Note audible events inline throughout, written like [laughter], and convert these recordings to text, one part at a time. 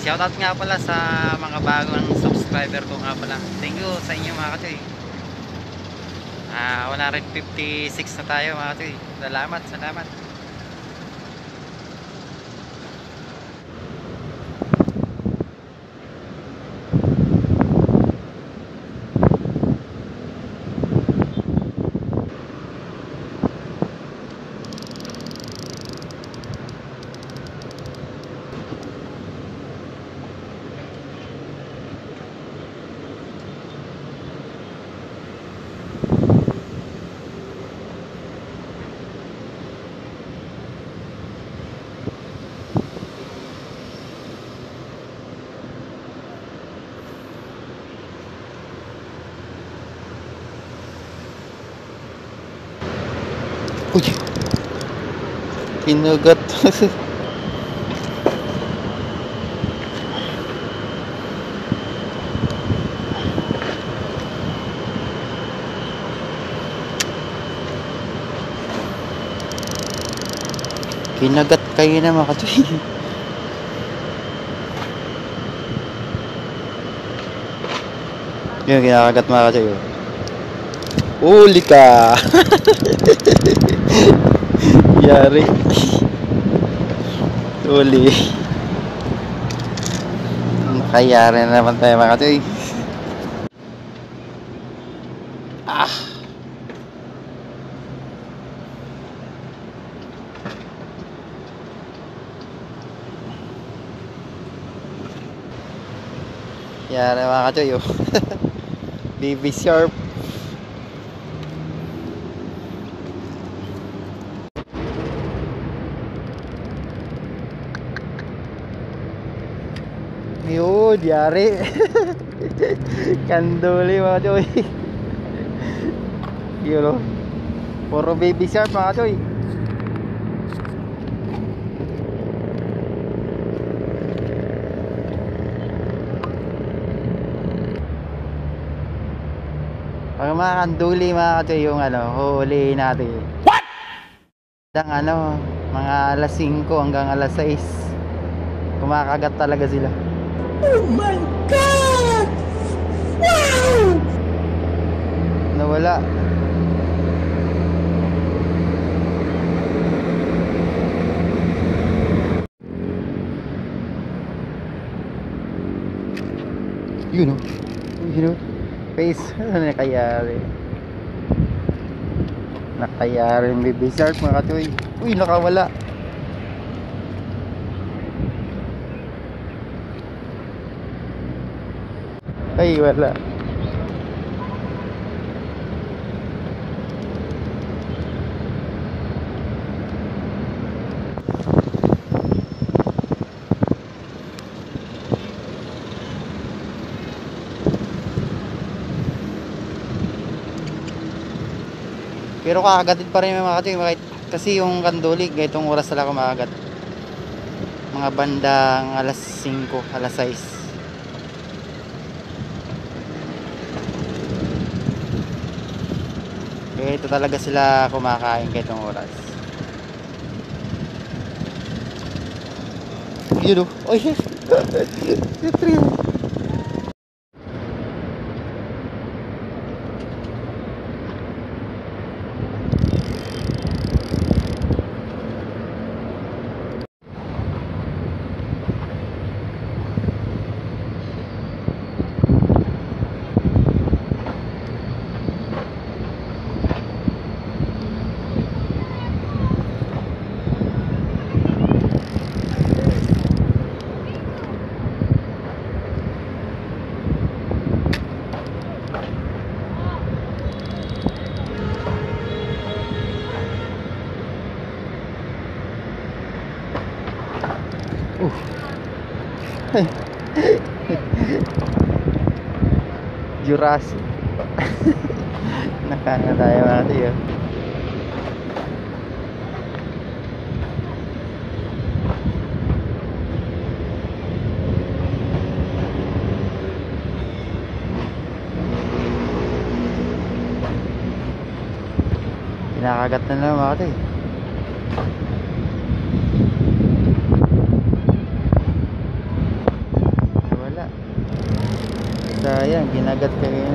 Shoutout nga pala sa mga bagong subscriber ko nga pala. Thank you sa inyo mga katoy. Ah, 156 na tayo mga katoy. Salamat, salamat. Kinagat. [laughs] Kinagat kayo na mga katoy. Yun, kinakagat mga katoy. oh. Huli ka! Yari. Huli. Nakayari na naman tayo mga katoy. Ah! Yari mga katoy. oh. [laughs] Baby sharp. Yun, yari. [laughs] Kanduli mga choy. Yun o. Puro baby shark mga choy. Pag mga kanduli mga choy yung ano, huli natin. What? Dang ano, mga alas 5 hanggang alas 6. Kumakagat talaga sila. Oh my God! Wow! Nawala. Yun o. Yun o. Face. [laughs] Ano nakayari? Nakayari yung baby shark mga katoy. Uy, nakawala. Ay, wala. Pero kakagatin pa rin yung mga katoy kasi yung kanduli ganitong oras sila kumakagat. Mga bandang alas 5, alas 6. Kaya ito talaga sila kumakain kahit ng oras. Yun o. Oy! Siyempre [laughs] yun. Jurassic. [laughs] Nakanga tayo mga tiyo. kinakagat na naman ako eh. Wala. Sayang, ginagat kayo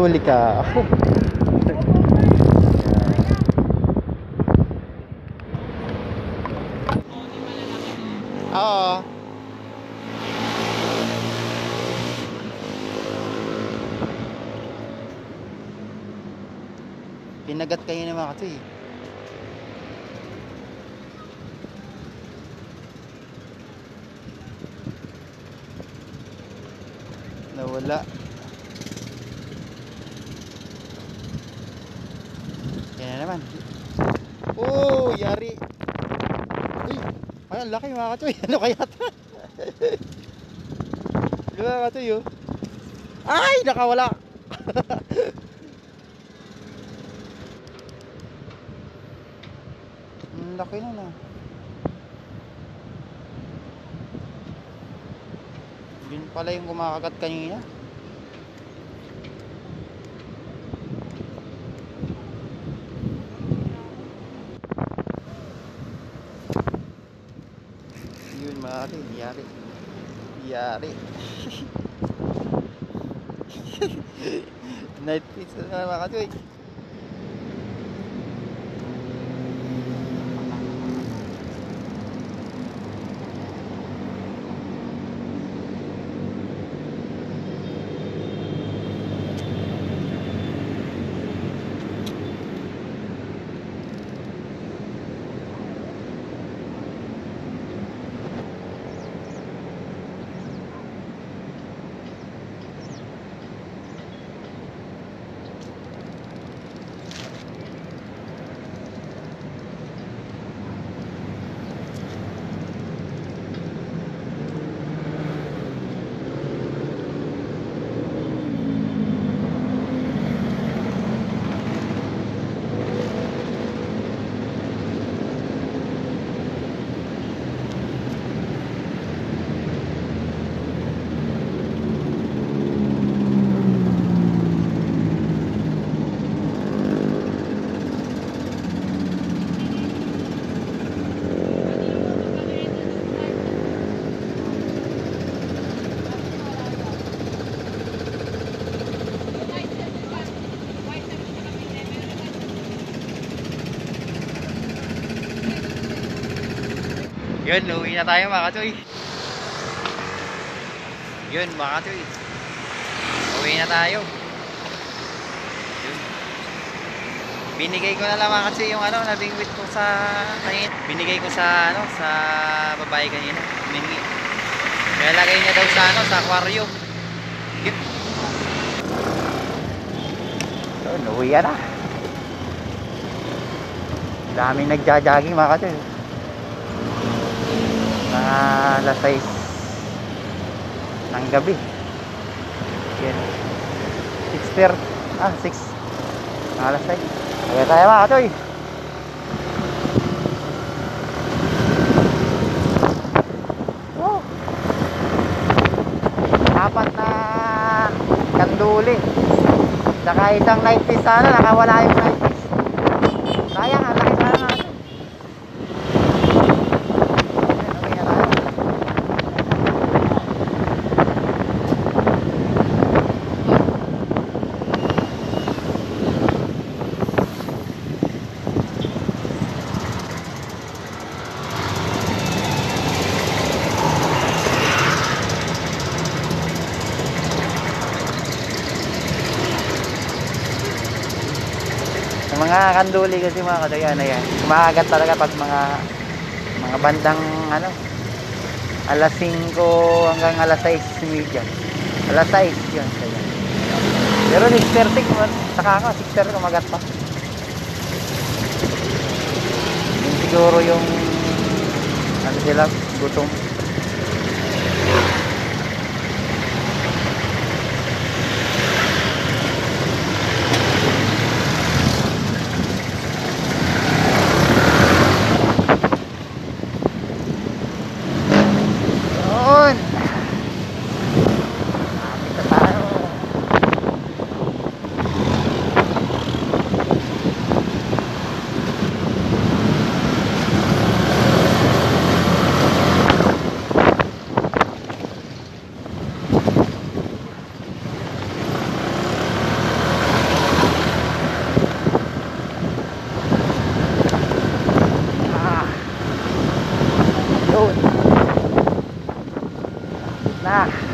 Huli ka. Oo. Pinagat kayo naman kasi eh. Nawala. Yan na naman. Oh, yari. Uy, ay, laki mga katoy. [laughs] Ano kaya ito? Ba katoy oh? Ay, nakawala. [laughs] Laki na na. Yun pala yung kumakagat kanina. Yun maaari, yari. Yari. [laughs] Night pizza na mga katoy. Yun, uwi na tayo mga katoy. Yun mga katoy. Uwi na tayo. Binigay ko na lang mga kasi yung ano, nabingwit ko sa kanina. Binigay ko sa ano, sa babae kanina. Mingi. Kaya niya daw sa ano, sa aquarium. Yun. Yun, uwi na. Daming nagja-jogging mga katoy mga alas 6 ng gabi. Yun 6.30 ah 6 alas 6 kaya tayo mga katoy. Apat na kanduli. Saka isang 90 sana nakawala yung 90 Kanduli kasi mga katoy, ano yan, kumakagat talaga pag mga mga bandang ano, alas 5 hanggang alas 6 media. Alas 6 yun. Kaya. Pero 6.30 man, saka ka, 6.30 kumagat pa. Yun siguro yung ano sila, gutom. back.